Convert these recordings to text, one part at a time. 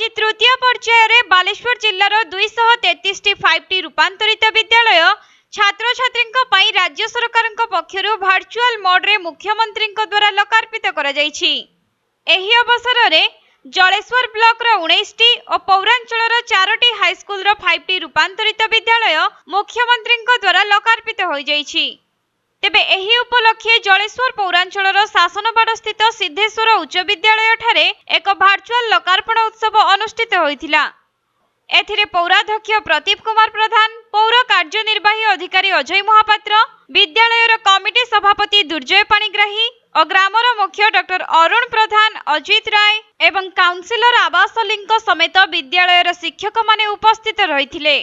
ଆଜି ତୃତୀୟ ପର୍ଯ୍ୟାୟରେ ବାଲେଶ୍ୱର ଜିଲ୍ଲାର ଦୁଇଶହ ତେତିଶଟି ଫାଇଭ୍ ଟି ରୂପାନ୍ତରିତ ବିଦ୍ୟାଳୟ ଛାତ୍ରଛାତ୍ରୀଙ୍କ ପାଇଁ ରାଜ୍ୟ ସରକାରଙ୍କ ପକ୍ଷରୁ ଭର୍ଚୁଆଲ ମୋଡ୍ରେ ମୁଖ୍ୟମନ୍ତ୍ରୀଙ୍କ ଦ୍ୱାରା ଲୋକାର୍ପିତ କରାଯାଇଛି ଏହି ଅବସରରେ ଜଳେଶ୍ୱର ବ୍ଲକର ଉଣେଇଶଟି ଓ ପୌରାଞ୍ଚଳର ଚାରୋଟି ହାଇସ୍କୁଲର ଫାଇଭ୍ ଟି ରୂପାନ୍ତରିତ ବିଦ୍ୟାଳୟ ମୁଖ୍ୟମନ୍ତ୍ରୀଙ୍କ ଦ୍ୱାରା ଲୋକାର୍ପିତ ହୋଇଯାଇଛି ତେବେ ଏହି ଉପଲକ୍ଷେ ଜଳେଶ୍ୱର ପୌରାଞ୍ଚଳର ଶାସନବାଡ଼ସ୍ଥିତ ସିଦ୍ଧେଶ୍ୱର ଉଚ୍ଚ ବିଦ୍ୟାଳୟଠାରେ ଏକ ଭାର୍ଚୁଆଲ ଲୋକାର୍ପଣ ଉତ୍ସବ ଅନୁଷ୍ଠିତ ହୋଇଥିଲା ଏଥିରେ ପୌରାଧ୍ୟକ୍ଷ ପ୍ରଦୀପ କୁମାର ପ୍ରଧାନ ପୌର କାର୍ଯ୍ୟନିର୍ବାହୀ ଅଧିକାରୀ ଅଜୟ ମହାପାତ୍ର ବିଦ୍ୟାଳୟର କମିଟି ସଭାପତି ଦୁର୍ଜୟ ପାଣିଗ୍ରାହୀ ଓ ଗ୍ରାମର ମୁଖ୍ୟ ଡକ୍ଟର ଅରୁଣ ପ୍ରଧାନ ଅଜିତ ରାୟ ଏବଂ କାଉନସିଲର ଆବାସ ଅଲିଙ୍କ ସମେତ ବିଦ୍ୟାଳୟର ଶିକ୍ଷକମାନେ ଉପସ୍ଥିତ ରହିଥିଲେ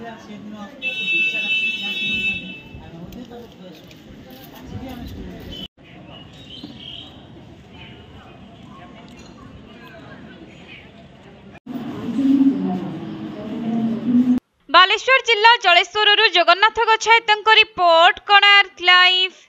Gracias, no. ବାଲେଶ୍ୱର ଜିଲ୍ଲା ଜଳେଶ୍ୱରରୁ ଜଗନ୍ନାଥ ଗଛାୟତଙ୍କ ରିପୋର୍ଟ କୋଣାର୍କ ଲାଇଭ୍